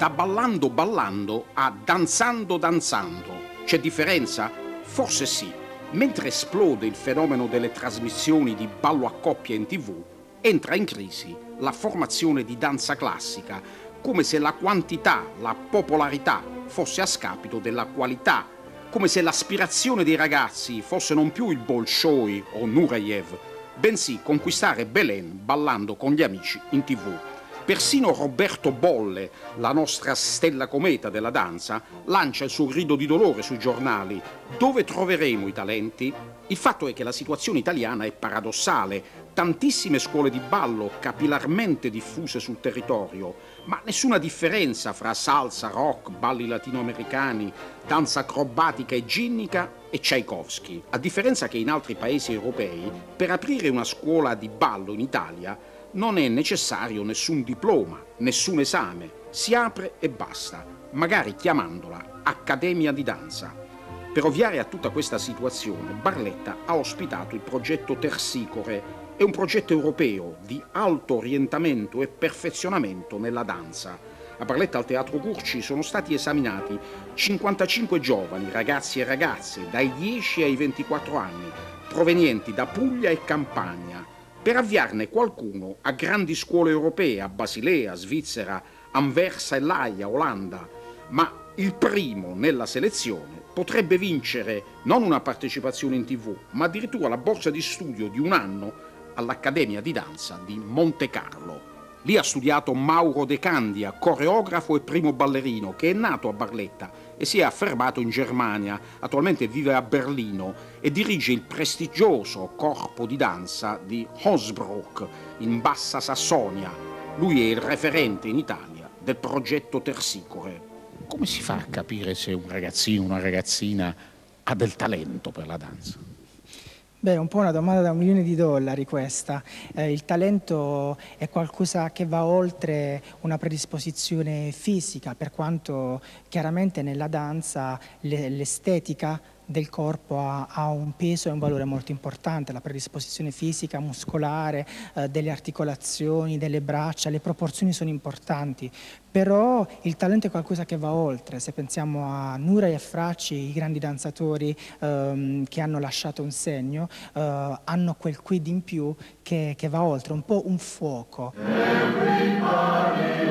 Da ballando ballando a danzando danzando. C'è differenza? Forse sì. Mentre esplode il fenomeno delle trasmissioni di ballo a coppia in tv, entra in crisi la formazione di danza classica, come se la quantità, la popolarità fosse a scapito della qualità, come se l'aspirazione dei ragazzi fosse non più il Bolshoi o Nureyev, bensì conquistare Belen ballando con gli amici in tv. Persino Roberto Bolle, la nostra stella cometa della danza, lancia il suo grido di dolore sui giornali. Dove troveremo i talenti? Il fatto è che la situazione italiana è paradossale. Tantissime scuole di ballo capillarmente diffuse sul territorio, ma nessuna differenza fra salsa, rock, balli latinoamericani, danza acrobatica e ginnica e Tchaikovsky. A differenza che in altri paesi europei, per aprire una scuola di ballo in Italia non è necessario nessun diploma, nessun esame, si apre e basta, magari chiamandola Accademia di Danza. Per ovviare a tutta questa situazione, Barletta ha ospitato il progetto Tersicore, è un progetto europeo di alto orientamento e perfezionamento nella danza. A Barletta al Teatro Curci sono stati esaminati 55 giovani, ragazzi e ragazze, dai 10 ai 24 anni, provenienti da Puglia e Campania, per avviarne qualcuno a grandi scuole europee, a Basilea, Svizzera, Anversa e Laia, Olanda, ma il primo nella selezione potrebbe vincere non una partecipazione in tv, ma addirittura la borsa di studio di un anno all'Accademia di Danza di Monte Carlo. Lì ha studiato Mauro De Candia, coreografo e primo ballerino, che è nato a Barletta e si è affermato in Germania, attualmente vive a Berlino e dirige il prestigioso corpo di danza di Hosbruck in Bassa Sassonia. Lui è il referente in Italia del progetto Tersicore. Come si fa a capire se un ragazzino, una ragazzina ha del talento per la danza? Beh, è un po' una domanda da un milione di dollari questa. Eh, il talento è qualcosa che va oltre una predisposizione fisica, per quanto chiaramente nella danza l'estetica del corpo ha, ha, un peso e un valore molto importante, la predisposizione fisica, muscolare, eh, delle articolazioni, delle braccia, le proporzioni sono importanti, però il talento è qualcosa che va oltre, se pensiamo a Nura e a Fracci, i grandi danzatori ehm, che hanno lasciato un segno, eh, hanno quel quid in più che, che, va oltre, un po' un fuoco. Everybody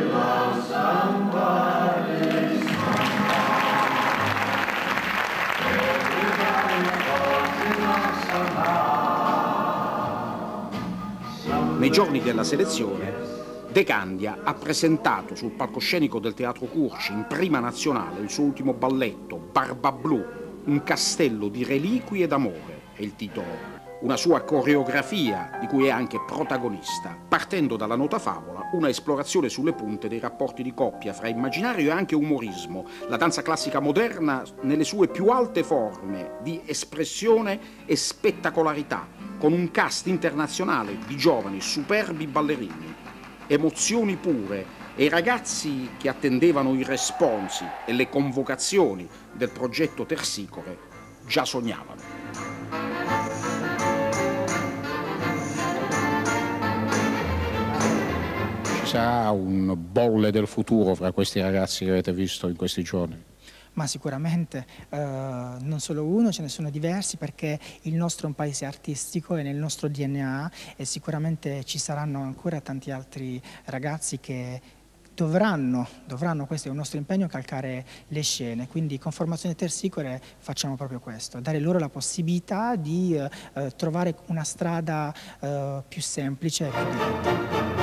Nei giorni della selezione, De Candia ha presentato sul palcoscenico del Teatro Curci, in prima nazionale, il suo ultimo balletto, Barba Blu, un castello di reliquie d'amore, è il titolo. Una sua coreografia di cui è anche protagonista, partendo dalla nota favola, una esplorazione sulle punte dei rapporti di coppia fra immaginario e anche umorismo, la danza classica moderna nelle sue più alte forme di espressione e spettacolarità, con un cast internazionale di giovani superbi ballerini, emozioni pure e i ragazzi che attendevano i responsi e le convocazioni del progetto Tersicore già sognavano. sarà un bolle del futuro fra questi ragazzi che avete visto in questi giorni? Ma sicuramente eh, non solo uno, ce ne sono diversi perché il nostro è un paese artistico e nel nostro DNA e sicuramente ci saranno ancora tanti altri ragazzi che dovranno, dovranno, questo è un nostro impegno, calcare le scene. Quindi con Formazione Tersicore facciamo proprio questo, dare loro la possibilità di eh, trovare una strada eh, più semplice e più diretta.